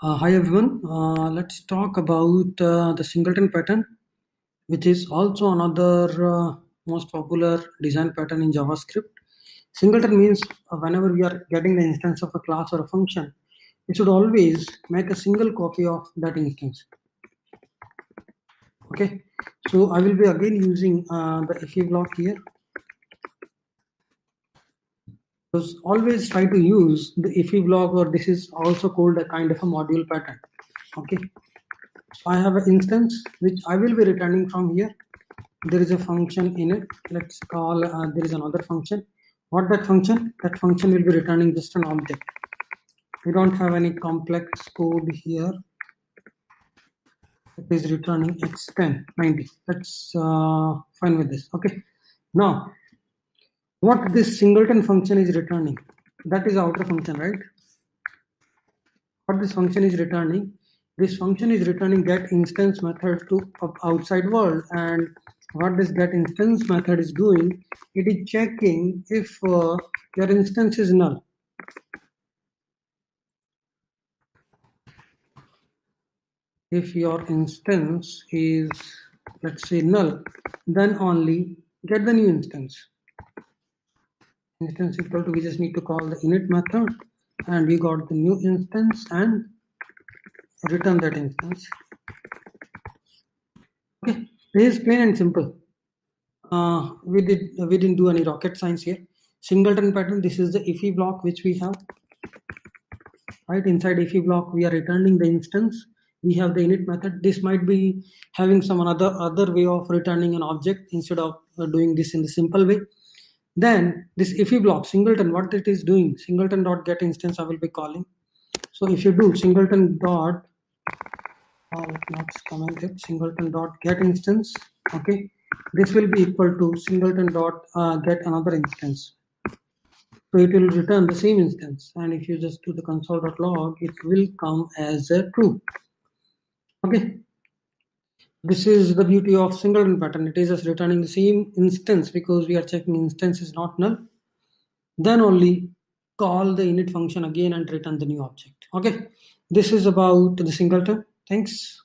Uh, hi everyone, uh, let's talk about uh, the singleton pattern, which is also another uh, most popular design pattern in JavaScript. Singleton means uh, whenever we are getting the instance of a class or a function, it should always make a single copy of that instance. Okay, so I will be again using uh, the IIFE block here So always try to use the IIFE block or this is also called a kind of a module pattern. Okay. So I have an instance which I will be returning from here. There is a function in it. Let's call uh, there is another function. What that function? That function will be returning just an object. We don't have any complex code here. It is returning x10 90. That's uh, fine with this. Okay. Now what this singleton function is returning? That is outer function right? What this function is returning? This function is returning get instance method to outside world. And what this get instance method is doing it is checking if uh, your instance is null. If your instance is let's say null then only get the new instance instance equal to we just need to call the init method and we got the new instance and return that instance. Okay this is plain and simple. Uh, we did we didn't do any rocket science here. Singleton pattern this is the IIFE block which we have. Right inside IIFE block we are returning the instance. We have the init method. This might be having some other other way of returning an object instead of uh, doing this in the simple way then this IIFE block singleton, what it is doing, singleton dot get instance I will be calling. So if you do singleton dot, uh, not commented, singleton dot get instance, okay, this will be equal to singleton dot uh, get another instance. So it will return the same instance. And if you just do the console.log, it will come as a true. Okay, this is the beauty of singleton pattern. It is just returning the same instance because we are checking instance is not null. Then only call the init function again and return the new object. Okay. This is about the singleton. Thanks.